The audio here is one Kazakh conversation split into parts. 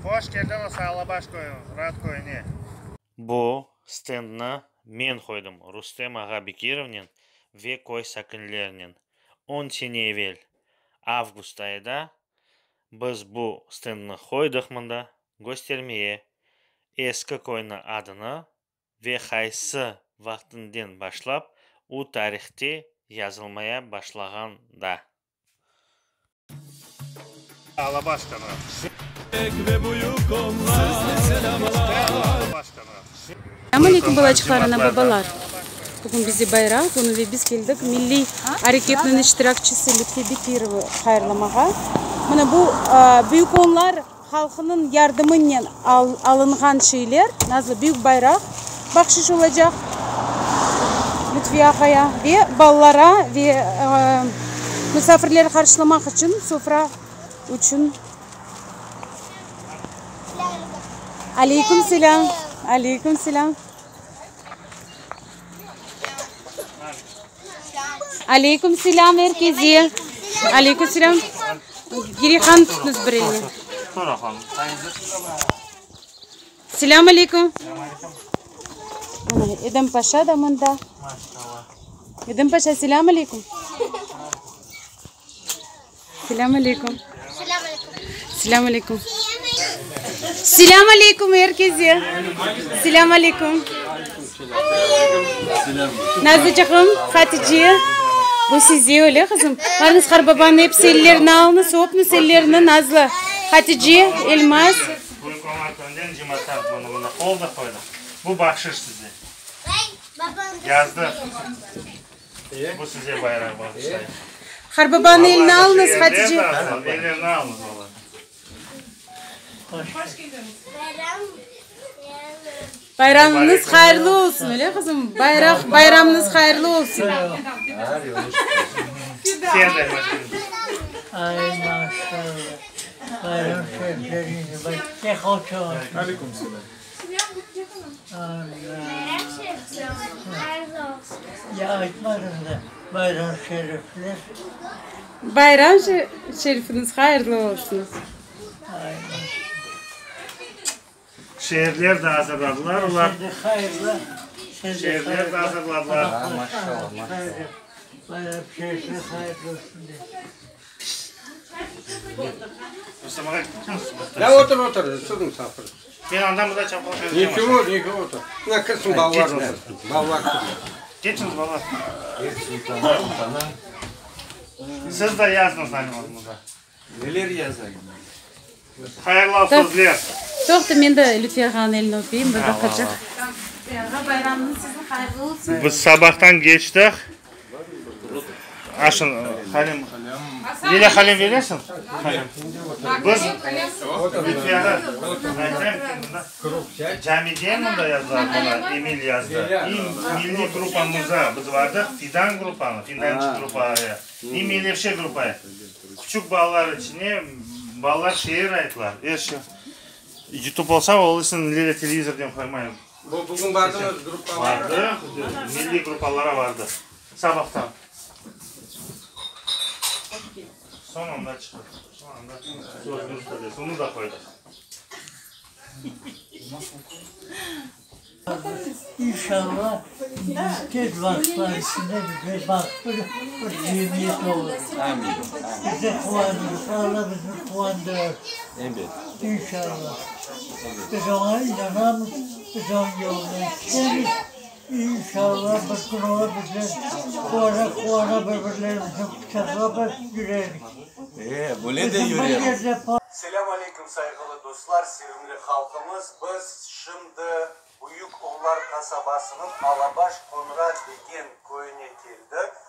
қош келдің осы алабаш радкойіне бұл стендіні мен қойдым рустем аға бекировнен ве көй сәкінлерінен он сене август айда біз бұл стендіні қойдық мында гостермее ескі койны адыны ве қайсы вақтынден башлап у тарихте язылмая башлаған да алабашканы Амаликум балачкарана бабалар. Бүгін бізде байрақ, оны біз келдік. Милли әрекетінің іштіракчысы Лепкеби Кирова қайырламаға. Міне бұл бүйік онлар халқының ярдымынен алынған шейлер. Назлы бүйік байрақ бақшыш олажақ. Лүтфи Ақая. Ве баллара, ве мұсафірлер қаршыламақ үшін, софра үшін عليكم سلام عليكم سلام عليكم سلام اركزي عليكم سلام جيري خان نصبري السلام عليكم ادم باشا دا من دا ادم باشا السلام عليكم السلام عليكم السلام عليكم السلام عليكم Selam aleyküm herkese. Selam aleyküm. Nazlıcığım, Hatice. Bu size öyle kızım. Varınız kar babanın hepsi ellerini alını, soğupnuz ellerini Nazlı. Hatice, Elmas. Bu komandandan cimatab bunu buna kolda koydu. Bu bahşiş size. Yazdı. Bu size bayrak bahşiş. Kar babanın elini alınız Hatice. Elini alınız valla. Hoş, Hoş geldiniz. Bayram. Bayramınız hayırlı olsun öyle kızım. Bayrak bayramınız hayırlı olsun. Her yolu. Ay maşallah. Bayram şeriflerini bak ne hoş olsun. Aleyküm selam. Allah. Ya açmadım da bayram şerifler. Bayram şerifiniz hayırlı olsun. Ay maşallah şehirler de hazırladılar. Onlar hayırlı. Şehirler de hazırladılar. Ha, maşallah maşallah. Bayağı bir şehirler hayırlı olsun diye. Ya otur otur, sürün sapır. Ben anlamıza çapalım. Yeki vur, yeki otur. Ne kısım ballar mı? Ballar kısım. Geçiniz ballar. Geçiniz ballar. Siz de yazın sanırım. Neler yazayım? қайырлысыз лес тоқтым енді лютфияға елін оқиын біз жаққа жақ байрамыңыз болсын біз сабақтан кештік ашын халим неге халим бересің біз жәмиден мында жазды мына эмиль жазды Ин милли группамызда біз бардық фидан группаны финданчы группа и милевше группа күшік балалар ішіне балалар шер айтылар еще ютуб болса ол үшін леля телевизорден қоймаймын бұл бүгін барды ма группаларға барды милли группалары барды сабақтан соны мына шықты соны да қойды İnşallah müddet vakıflar içinde bize vakfı bir cemiyet olur. Amin. Bize kullandırır. Allah bizi kullandırır. Evet. İnşallah. Biz ona inanamız. Biz onun yolunu isteriz. İnşallah bir gün ola bize kuara kuara birbirlerimizi kucaklamak yüreriz. Ee, bu ne de yürüyelim. Селам алейкум, сайғылы достлар, сүйімді қалқымыз. Біз шынды бұйық ұлар қасабасының Алабаш қонра деген көйіне келдік.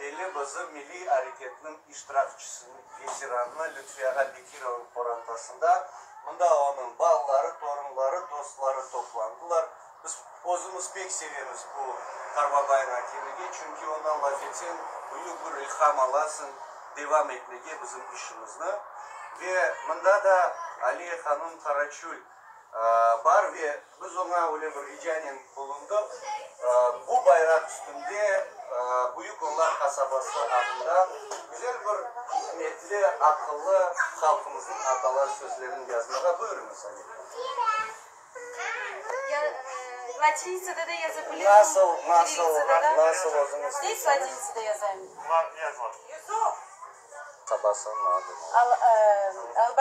Белі бұзы мили әрекетінің іштірақшысының ветеранына Лютфияға Бекирова қорантасында. Мұнда оның балылары, торыңлары, достлары топландылар. Біз қозымыз бек севеміз бұл Қарбабайына келіге, чүнкі оның лафетен бұйық бұр ілхам аласын, девам етмеге бізім ве мында да али ханым карачуль бар ве біз оңа өле бір рижанин болындық бұл байрақ үстінде бұйық оңлар қасабасы атында гүзел бір хикметлі ақылы халқымыздың аталар сөздерін жазмаға бұйырыңыз э, Латиницада да язып білесің? Насыл, насыл, насыл өзіңіз. Здесь латиницада язамын. Юзо! Табасын adı. Al, e,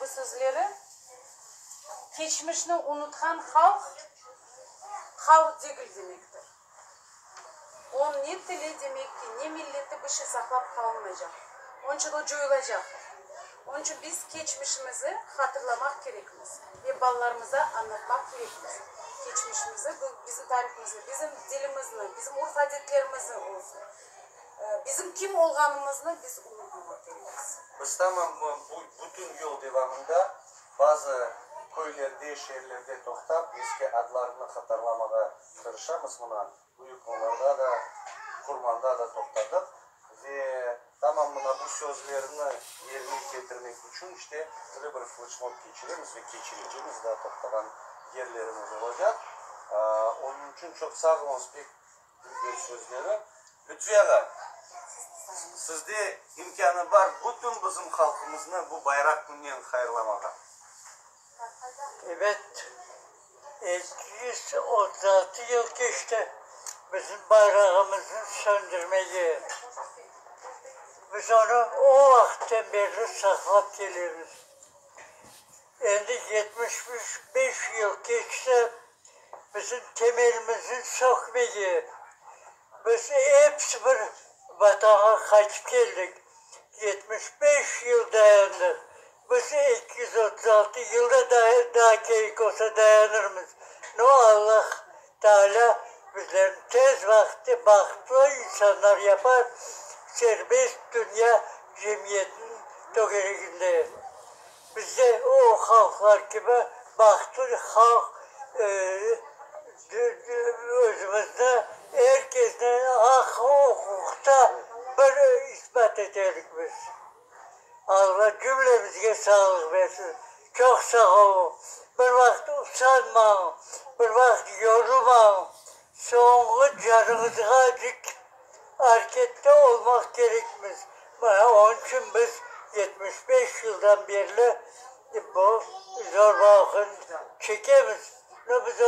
bu sözleri? Keçmişini unutkan halk, halk дегіл demektir. Он не тілі демекті, не милеті бұшы сақлап қалымай Onun için o joyulacak. Onun için biz geçmişimizi hatırlamak gerekmez. Ve ballarımıza anlatmak gerekmez. Geçmişimizi, bu bizim tarihimizi, bizim dilimizle, bizim urf adetlerimizi olsun. Bizim kim olganımızı biz unutmamak gerekmez. Biz tamam bu, bütün yol devamında bazı köylerde, şehirlerde шерлерде eski adlarını hatırlamaya çalışamız buna. Büyük бұйық da, kurmanda da toktadık. Ve tamamına bu sözlerini yerine getirmek için işte öyle bir flashmob geçiririz ve geçireceğimiz daha toplanan yerlerimiz olacak. Ee, onun için çok sağ olun pek bir sözleri. Lütfen sizde imkanı var bütün bizim halkımızın bu bayrak gününden hayırlamağa. Evet, 236 yıl geçti bizim bayrağımızın söndürmeyi. Biz onu o vakitten beri saklap geliriz. Yani 75 yıl geçse bizim temelimizin sokmayı, biz hepsi bir vatana kaçıp geldik. 75 yıl dayandık. Biz 236 yılda daha, daha keyif olsa dayanırmız. Ne no, Allah Teala bizlerin tez vakti baktı insanlar yapar. serbest dünya cemiyetinin tökerekindeyim. Bizde o halklar gibi baktık halk e, özümüzde herkesin hak hukukta böyle ispat edelim biz. Allah cümlemizge sağlık versin. Çok sağ olun. Bir vaxt usanmayın, bir vaxt yorulmayın. Soğunğu canınızı acık hareketli olmak gerekmez. Onun için biz 75 yıldan beri bu zorbağın çekemiz. Biz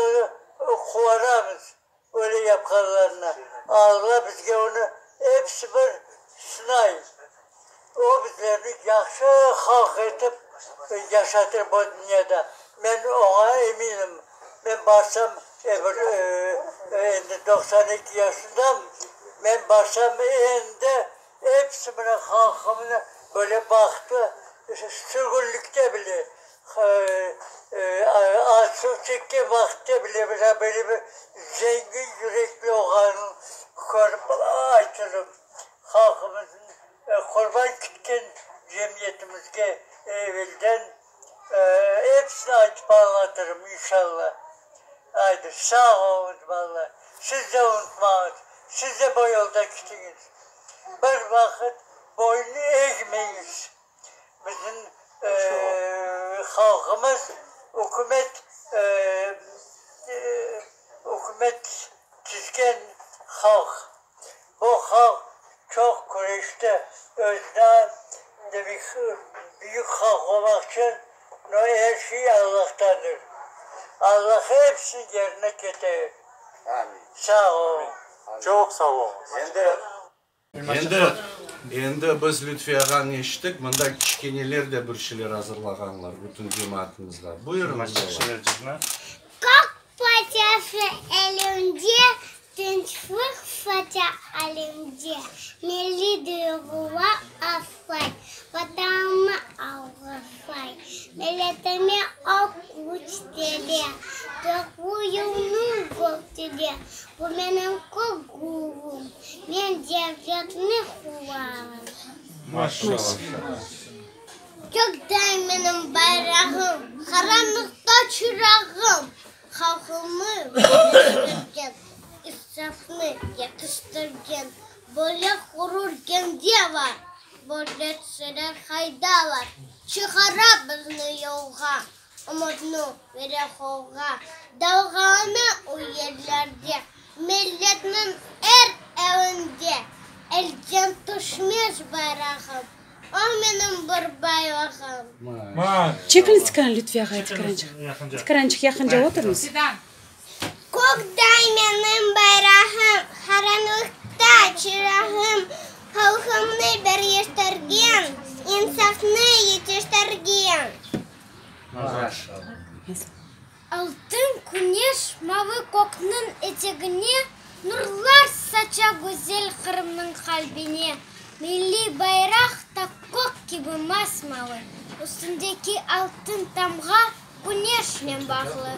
onu kuvaramız. Öyle e, yapkanlarına. Allah bizge onu hepsi bir sınay. O bizlerini yaxşı halk edip e, yaşatır bu dünyada. Ben ona eminim. Ben barsam e, e, e, 92 yaşındayım. Ben başım eğinde hepsine halkımına böyle baktı. İşte sürgünlükte bile e, e, açlıktaki vakti bile bile böyle bir zengin yürekli olanın kurbanı açılıp halkımızın e, kurban gitken cemiyetimizde evvelden e, hepsini açıp anlatırım inşallah. Haydi sağ olun valla. Siz de unutmayın. Siz de bu yolda gidiniz. Bir vakit boynu eğmeyiz. Bizim e, halkımız hükümet e, e, hükümet çizgen halk. Bu halk çok kureşte özne demek büyük halk olmak için no, her şey Allah'tandır. Allah hepsi yerine getirir. Amin. Sağ ol. Amin. жоқ сау болыңыз енді енді енді біз Лютфияға ештік мында кішкенелер де бір әзірлағанлар бүтін жематымызға бұйырыңыз как потеряться әлемде Тенчфыр фатя алимде, мели дырува афай, ватама аугафай, мелетами окуч тебе, такую нугу тебе, буменам когуру, мен девятны хуала. Машалла. Когда менің байрағым, харамның та чырағым, халқымы Сафны ятыштырген, бөлек құрырген де бар. Бөлетшілер хайдалар, шығара біздің елға, Ұмытны бере қолға, далғаны ерлерде милетнің әр әуінде. Әлден тұшмеш байрағым, ол менің бір байлығым. Чекіліңіз кәрін, Лүтфияға айтып кәрінчік. Кәрінчік, көк менің байрағым қараңғылықта чырағым бір бірлестірген инсафны етештірген алтын күнеш мавы көкнің етегіне нұрлар сача гүзел қырымның қалбіне милли байрақ та көк кебі мас малы үстіндегі алтын тамға күнешмен бағлы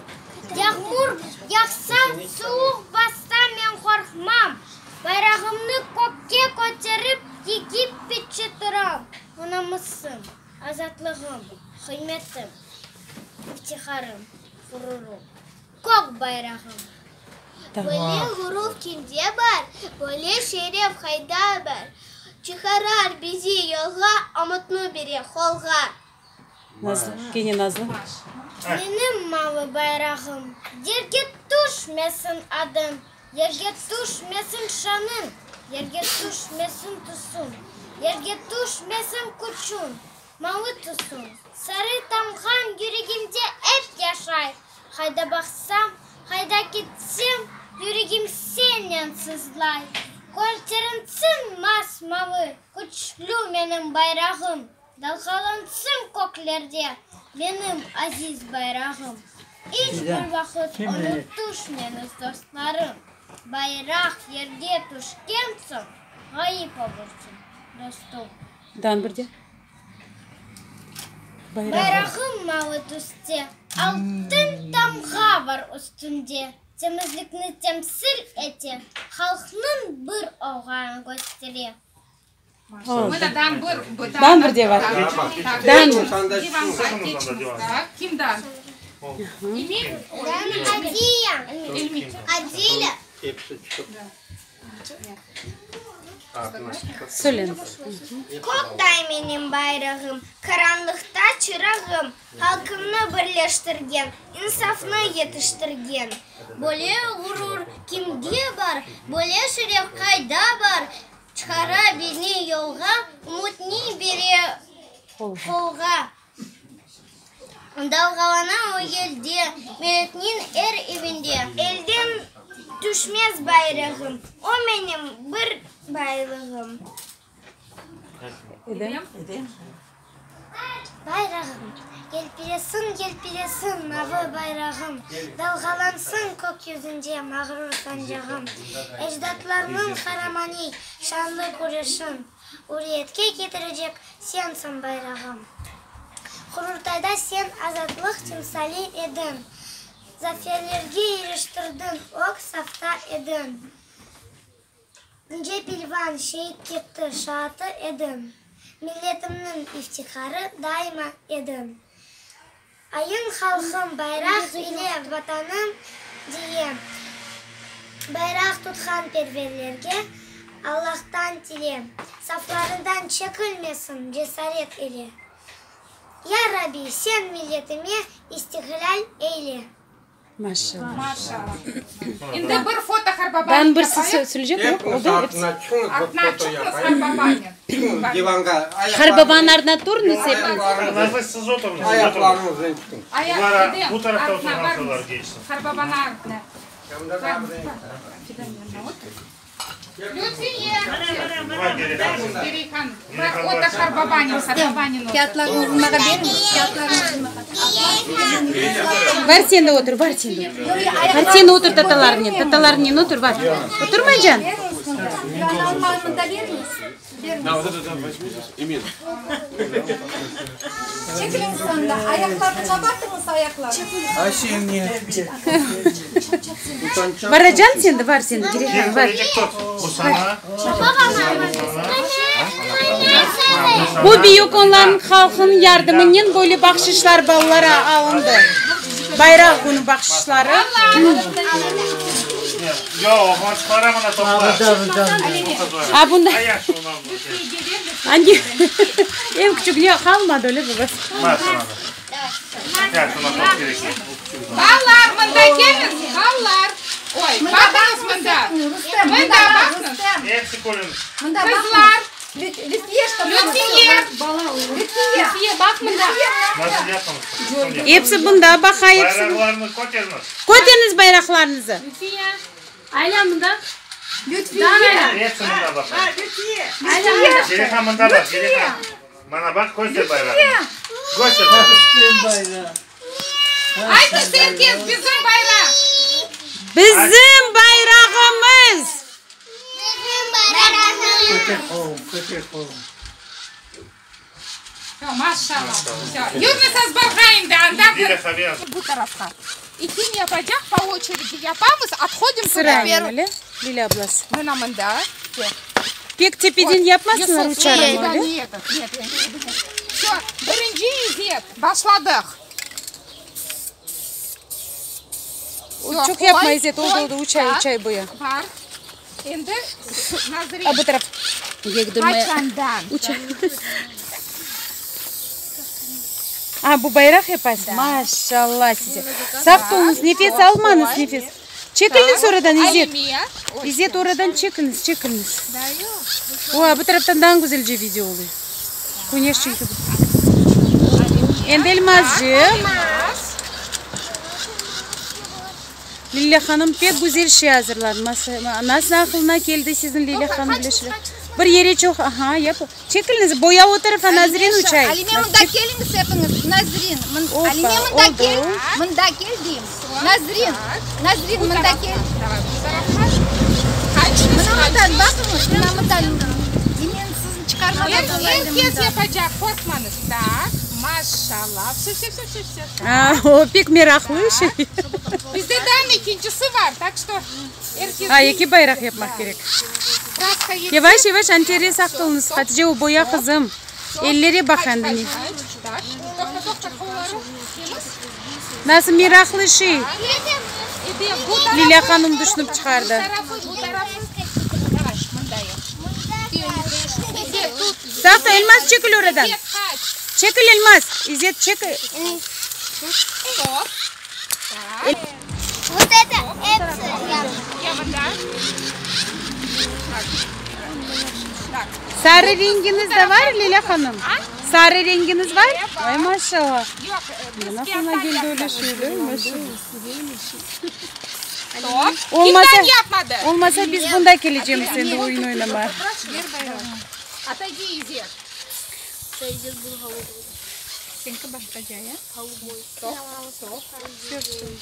Яғмұр яқса суық баста мен қорқмам. Байрағымны көпке көтеріп, Египетше тұрам. Ұнамысым, азатлығым, қиметім, іптихарым, құрырым. Көк байрағым. Бөле ғұрыл кенде бар, бөле шереп қайда бар. Чихарар бізе елға, ұмытны бере қолға. Назлы, кене менің малы байрағым ерге түшмесін адым ерге түшмесін шаным. ерге түшмесін тұсың ерге түшмесін күшің малы тұсым. сары тамған жүрегімде әт яшай қайда бақсам қайда кетсем жүрегім сенен сызлай сын мас малы Күчлі менің байрағым далқалансын көклерде Менім, азиз байрағым ешбір уақыт ұмытуш мені достарым байрақ ерге түшкен соң ғайып болырсың достым дан бірде байрағым малы түсте алтын тамға бар үстінде темізлікні темсіл әте халқының бір оған көстере Мына данбыр данбыр Ким атат данбыр кимдан имин адия адиля Сүлін. А, Көк менен байрағым, қараңғықта чырағым, халқымны бірлештірген, инсафны етіштірген. Боле ғұрур кімде бар, боле жүрек қайда бар, шығара бейне жолға ұмыт не бере қолға далғалана елде, меретнин әр евенде елден түшмес байрағым о менің бір байлығым Байрағым, елпелесін, елпелесін, мағы байрағым, Далғалансын көк езінде мағрур санжағым, Әждатларның қарамани, шанлы көрешін, Уретке сен сенсің байрағым. Құрыртайда сен азатлық тимсали едің, Заферлерге ерештірдің, оқ сафта едің. Үнде пилван шейіп кетті, шаты едің милетімнің ифтихары дайма едім айын халқым байрақ иле батаным дием байрақ тұтқан перверлерге аллахтан тілем Сафларыдан çekilmesin жесарет ile Я Раби, сен milletime istihlal eyle Maşallah. Maşallah. Şimdi bir foto harbabayı Ben bir size söyleyecek yok. Oldu hepsi. Артынан чыкмыз харбабайны. Диванга. Харбабан артынан тұрыңыз hepiniz. Siz siz oturunuz. Ayaklarınızı tutun. Bunlara Ayak bu dedim. tarafta Артынан oturan varmız. sorular geçsin. Хәрбабана артына. Fidan yanına Kağıtlarınızı mağa verin. Var sen de otur, var sen de otur. Var sen de otur tatalarını, tatalarını otur, var. Oturmayın can. Ben almanımı da vermeyiz. Yeriniz. Emin. Çekilin sonunda. Ayaklarını çabarttınız ayaklar. Çekilin. Ayşe niye? Varacaksın sen de var sen de. Gireceksin var. O sana. Bu büyük onların halkın yardımının böyle bakışlar ballara alındı. Bayrak günü bakışları. А ah, ah, eh, bunda. Hangi? En küçük niye kalmadı öyle babası? мында келіңіз ой бағыңыз мында мында бақсыз қызлар Епсі бұнда бақа епсі. Байрақларыңыз көтеріңіз. Көтеріңіз Ayla bunda. Lütfiye. Daha Ne Direkt sonunda bak. Ha, Lütfiye. Ayla. Direkt hamında bak. Direkt ham. Bana bak göster bayrağı. Göster. Göster bayrağı. Haydi sevgiyiz bizim bayrağı. Bizim bayrağımız. Bizim bayrağımız. Kötü kovum, kötü kovum. Машалла. Юрмисаз бафрайнда, анда bu tarafga. Ikkin yapacak pa очереди yapamiz, отходим Sırayla первый. Lila ablası. Mana menda. Pek tepeden yapmasınlar uçarım öyle. Нет, нет, нет. Все, birinci izet başladık. Çok yapma İzzet, oldu oldu, üç ay, üç ay boyu. Var. Şimdi, nazarı. Bu taraf. Kaçandan. Üç ay. А, бұл байрақ епас? Да. Машалла, сізе. Сақтуыңыз, нефес алманыз, нефес. Чекіліңіз орадан, езет! Езет орадан чекініз, чекініз. Да, О, бұтараптан даң көзіл же видео олы. Көнеш чекі бұл. Енді әлмаз же. ханым, пек көзіл ше азырлар. Нас ақылына келді сізін Лиля ханым білешіп bir yere жоқ аха иә чекіліңіз бояу отырып назрин учай мында келіңіз назрин кел мында кел назрин назрин мында кел так что yapmak керек Yavaş yavaş anteriye saktılınız Hatice o boya kızım. Ellere bak kendine. Nasıl miraklı şey. Lila hanım düşünüp çıkardı. Sakta Вот это Я вода. Sarı renginiz de var Lila Hanım. Sarı renginiz var. Ay maşallah. Nasıl sana geldi öyle şeyler maşallah. Olmasa, olmasa biz bunda geleceğimiz sende oyun oynamaya. Atagi izler. Seyir bulhalı. Singka Bahasa Jaya.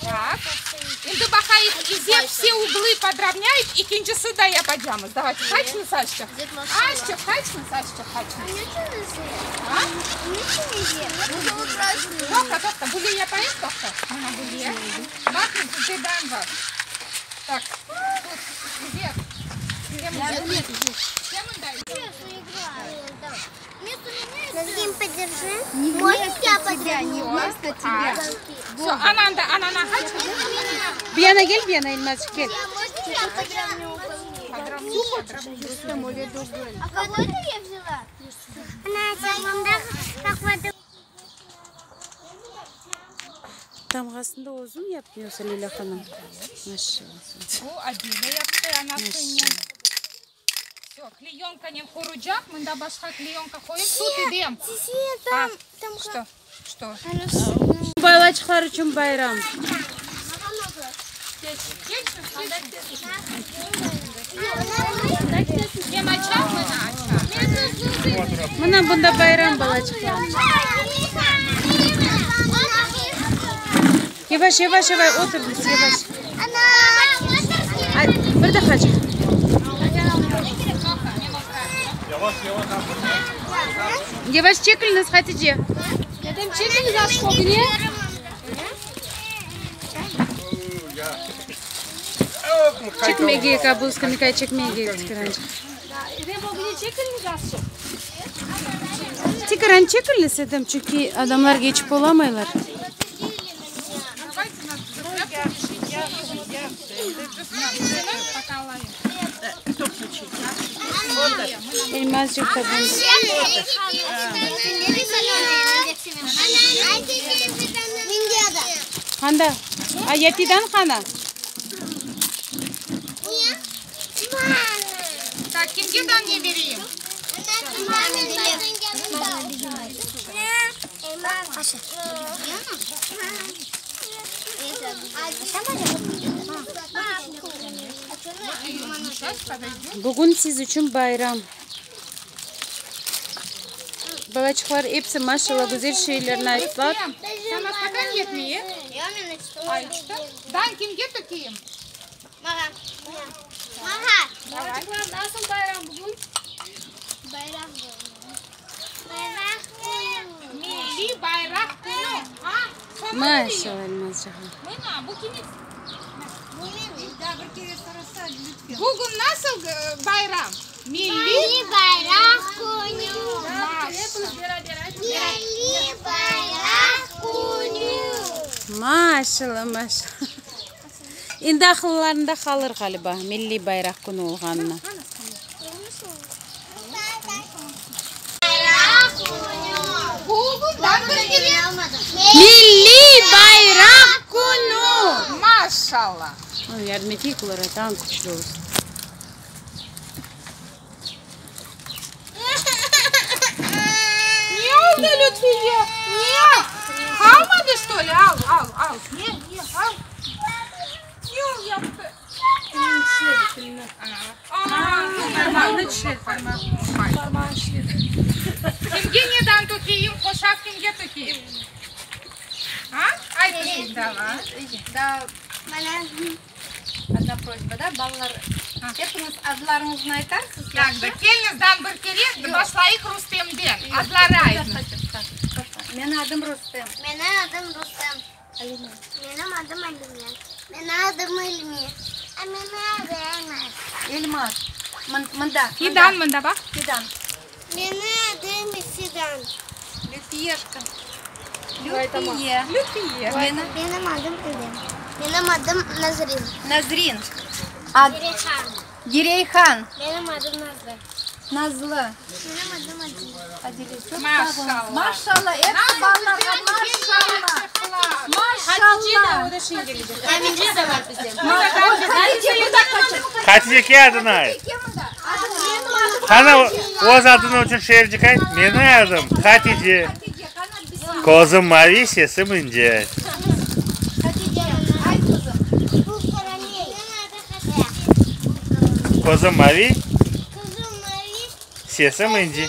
Так. Индубахай Изеп все углы подровняет и кинчи сюда я поджаму. Давайте, хачну, Сашча. Аща, хачну, Сашча, хачну. А? Тоха, тоха, були я а? ну, ну, ну, поесть, тоха? Ага, були. Бахнем, ты дам вас. Так, тут, Изеп. Кем он дает? Кем он дает? Назгим, подержи. Не Можно я подержу? Не вместо тебя. А. Все, Ананда, Ананда, хочу. Бьяна, гель, Бьяна, Ильмач, гель. Можно я подержу? Подравню, подравню. А кого это я взяла? Она, Ананда, как вода. тамгасында өзүм яп Юсалила ханым. Машалла. Бу Адина япты анасы менен. Все, клеенка хуруджак, мы до башха клеенка ходим, суд идем. А, там что? Что? Байлач харчум байрам. Мына бунда байрам балачка. Yavaş yavaş yavaş otur biz yavaş. Ana. Ay, Yavaş yavaş. Yavaş çekiliniz Hatice. Neden çekiliniz aşk obine? Çekmeye kabus kamikay çekmeye çıkarınca. Tikaran çekilmesin çünkü adamlar geçip olamaylar. Elmazcığım tabii. Handa. Anne, yetiden kana. Anne, кем где Anne, не бери? Bugün siz için bayram. Babacıklar hepsi maşallah güzel şeyler ayıplar. Sana stakan yetmiyor. Ay işte. Ben kim git takayım? Maha. Maha. Babacıklar nasıl bayram bugün? Bayram Bayrak Milli bayrak günü. Maşallah elmas cahil. Mena bu kimin? Bugün nasıl bayram? байрақ bayrak ko'ynimaz. байрақ bayrak Endi қалыр қалыба, милли байрақ күні Милли байрақ күні! Машалла! күшілі надо, что ли? Ау, ау, ау. Не, не, ау. Ел я. Менің ішіледі тіліні. Нормально ішіледі. Нормально ішіледі. Кімге неден төкейім, қошап кімге төкейім? А? Айтыңыз, дава. Да, мәлі. Одна просьба, да, балалар Hepiniz adlarınızı aytarsınız. Так, да, келіңізден бір келеді, башлайық Рустембек. Адлары айтыңыз меня адым Рустем. Менің адым Рустем. Алиме. Менің адым Алиме. Менің адым Ілме. А менің адым Елмаз. Елмаз. Мында. Фидан мында ба? Фидан. меня адым Фидан. Лютиешка. Лютие. Лютие. меня Менің адым Ілем. Менің адым Назрин. Назрин. Ад... Гирейхан. Гирейхан. Менің адым Назрин. Nazlı. Göremedim Adile. Adile çok Maşallah. Maşallah. Hepsi ballarda maşallah. Maşallah. O da şey gelecek. Emince de var bizim. Hatice bu da kaçır. Hatice ki adına ait. Hana oz adına için şehircikay. Meni yardım. Hatice. Kozum mavisi sımınca. Kozum mavi. Сесам эм Энди.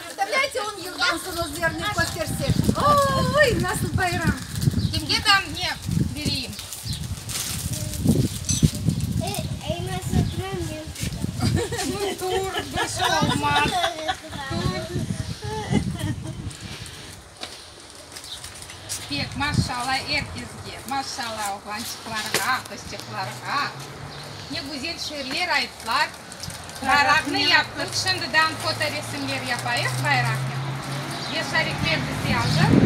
Представляете, он Йылғансы өзлеріне көтерсе. Ой, насыл байрам. Кімге там не берейін? Ну, тур, большой мат. Пек, машалла, ертезге, машалла, оғланшықларға, қостықларға. не гүзел шерлер айтылар байрақны яптық шындыдан фоторесімдер япайық байрақны ешарикмер бізде алжыр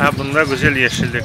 Ha bunda güzel yeşillik.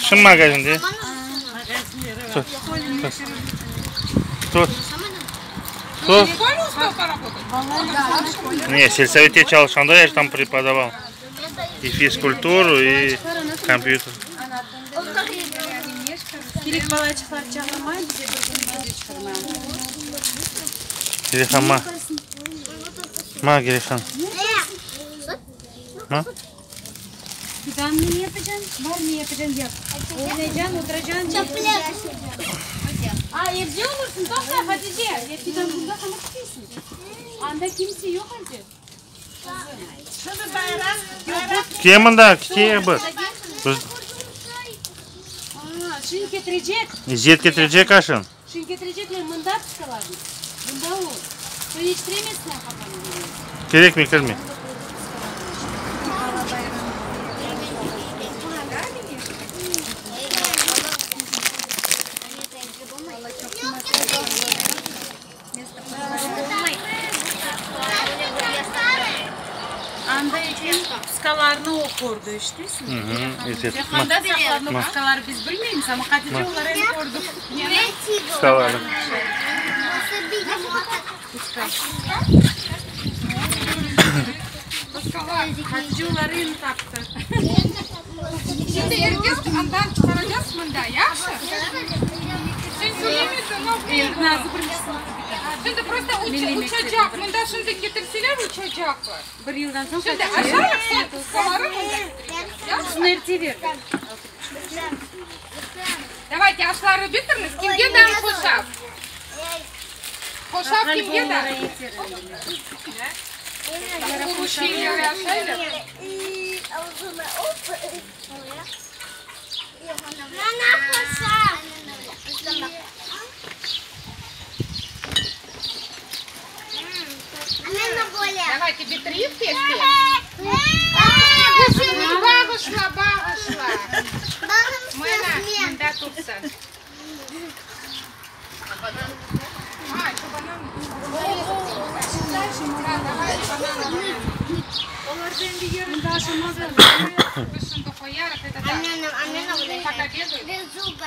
Shun магазин Тут. Тут. Тут. Не, сельсовете я я же там преподавал. И физкультуру, и компьютер. Грихан, ма. Э, ма, Грихан. Ма? Ben mi yapacağım? Var mı yapacağım? Yap. Oynayacaksın, oturacaksın. Çapılar. Aa evde olursun. Bak da Hatice. Eskiden burada kalıp gidiyorsun. Anda kimse yok Hatice. Kızı bayrak. Bayrak. Kimin de kiçeğe bak. Aa, şin getirecek. Zet getirecek aşın. Şin getirecekler mındat çıkalardı. Bunda o. Söyleştiremezsin. Gerek mi, kırmıyor? okurdu işte. Yakında Başkaları biz bilmeyiz ama Hatice onları el okurduk. Kavarım. Hatice onları el taktı. Şimdi herkes ondan çıkaracağız bunda ya. Sen söylemiyorsun. Nazı birinci sınıfı. Şimdi burası uç, uçacak. Bundan şimdi getirseler uçacak. Bir yıldan sonra Şimdi aşağıya savarı Sınırtı ver. Давайте ашлары битіріңіз. Кімге дәм қошап? Қошап кімге дәм? Поручение ашайлы. Аузына оп. Мана қошап. Давай, тебе три в тесте? Бабушка, бабушка, бабушка. Мэна, мэнда тупса. А, еще банан. Дальше, Муран, давай банан. Олардың бигерін даже мазар. Пышын тоқоярық, это да. Пока бегают. Без зуба.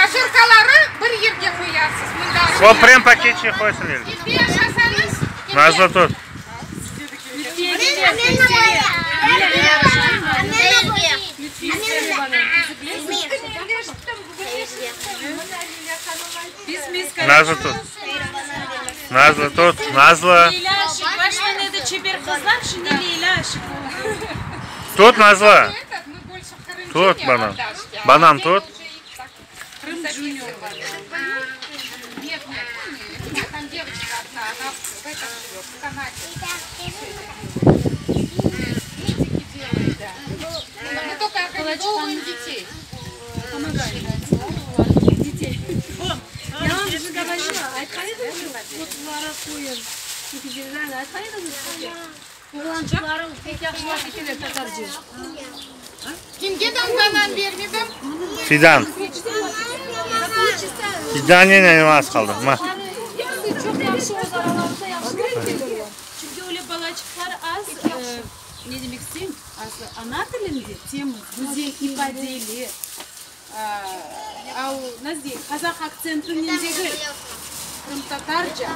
кашыркалары бир yerге коясыз мындагы вот прям пакетче койсун эле тилбе жасаңыз наза тут Назла тут. Назла тут. Назла. Тут назла. Тут банан. Банан тут. Wychowywać dzieci. Pomagają. Dzieci. Ja mam już gawarzynę, ale kajdę już. Fotoğraflıyım. Gideceğiz lan. Kayda mı? Oğlançıkları pek yaxşılaşdı ki, tatarcıyız. Kimge damgadan vermedim? Fidan. Fidan yine namaz kaldı. Ma. Çok yaxşı o zamanlarda yaxşı şey Çünkü öyle balacıklar az. E, ne demek isteyeyim? ана тілінде тема гүзел ипаделе ау мына қазақ акцентіндегі крымтатарча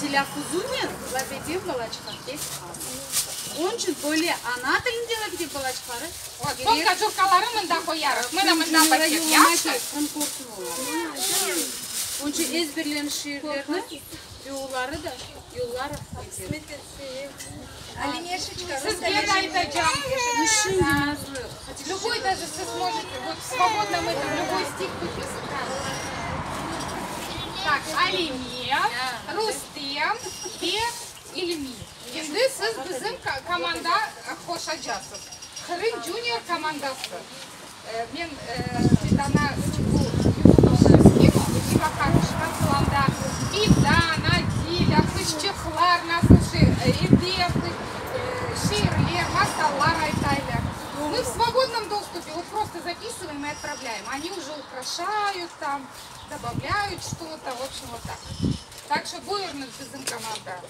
телякузумен лабедев балачкарке он жүз бөле ана тілінде лабедев балачкары сумка журкалары мында қоярық мына мында ончу эзберленишерлерни жуулары да юллары Алинешечка, Сізге айтачам. Любой даже вы сможете, вот в свободном этом любой стих выписать. Так, Алине, Рустем, Бек, Ильми. Енді сіз біздің команда Хоша Джасов. Хрын Джуниор командасы. Э, мен Фидана бақарышқан қаламда. Фидана, Диля, Күшчіқлар, Насылшы, э, Эдеқлы, ИРЕ, Масалара и далее. Мы в свободном доступе вот просто записываем и отправляем. Они уже украшают там, добавляют что-то, в общем, вот так. Так что буерных без инкомата.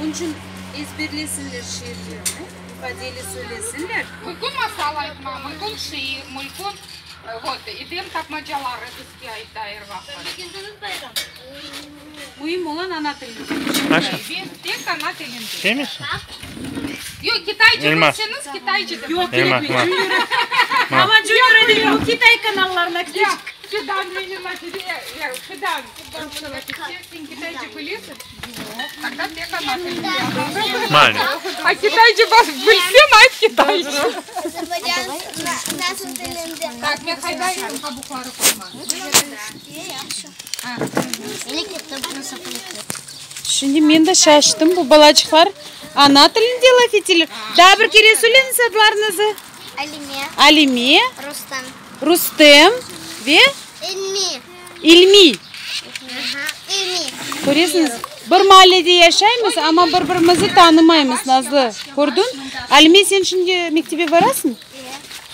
Унчун изберлесинлер ширлерни, ifadeli söylesinler. Uygun мама, aytma, uygun şiir, uygun Вот, идем тапмачалары бізге айтты айырбаққа. байрам. Uyum olan ana dilinde. Aşkım. Bir tek ana dilinde. Şey mi? Yok Kitaycı Elmas. bilseniz Kitaycı. Yok Elmas. Ama Junior öyle Kitay kanallarına gidecek. Fidan benim materi, ya fidan. Тогда мне канал А китайцы вас были все мать китайцы. Так, мне хайдай, я по буквару Şimdi мен де шаштым бұл балачықлар ана тілінде лаф етелер. Дабір кере сөйлеңіз адларыңызды. Алиме. Алиме. Рустем. Рустем. Ve Ильми. Ильми. Көресіңіз, бір мәледе яшаймыз, ама бір-бірімізді танымаймыз, Назлы. Көрдің? Әлме, сен шынде мектебе барасың?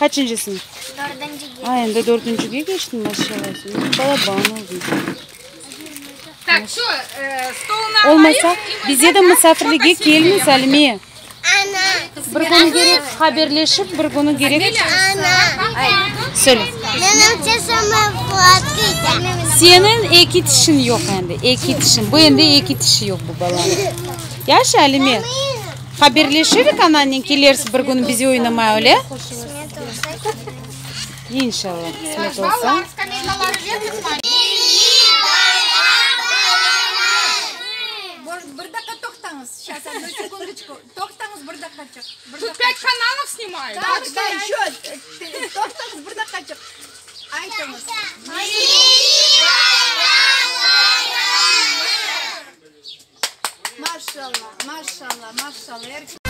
Қачыншысың? Дөрдіншіге. А, енді дөрдіншіге кештің, машалай. Балабан олдың. Так, что, стол намайып? Олмаса, бізде де мұсафірліге келміз, Әлме. Ана. бір күн керек хабарлешіп бір күні керек сөйле сенің екі тішің жоқ енді екі тішің бұл енді екі тіші жоқ бұл баланың яшы әлиме хабарлешелік ананың келерсіз бір күн біз ойнамай әле иншалла Сейчас, одну секундочку. Токтамыз бірді қачық. Тут пять каналов снимают. Так, да, еще. Э, э, Токтамыз бірді қачық. Айтамыз. Машала, Машала, Машала.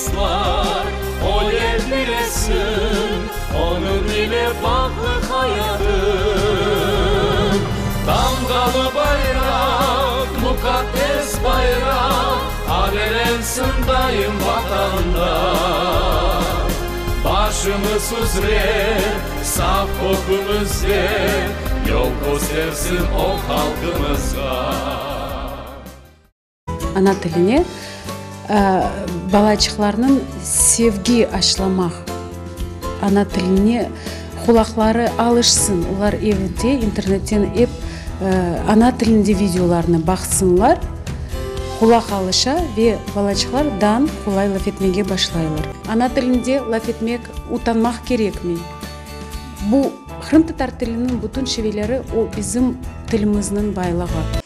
ıslar O yer bilesin Onun ile bağlı hayadım Damgalı bayrak Mukaddes bayrak Alevlensin dayım vatanda Başımız üzre Saf okumuz yer Yol göstersin o halkımıza Ana dilini Э, балачықларның севге ашыламақ ана тіліне құлақлары алышсын олар евде интернеттен еп э, ана тілінде видеоларны бақсынлар құлақ алыша ве балачықлар дан құлай лафетмеге башлайлар ана тілінде лафетмек утанмақ керекми бұл хрым татар тілінің бүтін шевелері ол біздің тіліміздің байлығы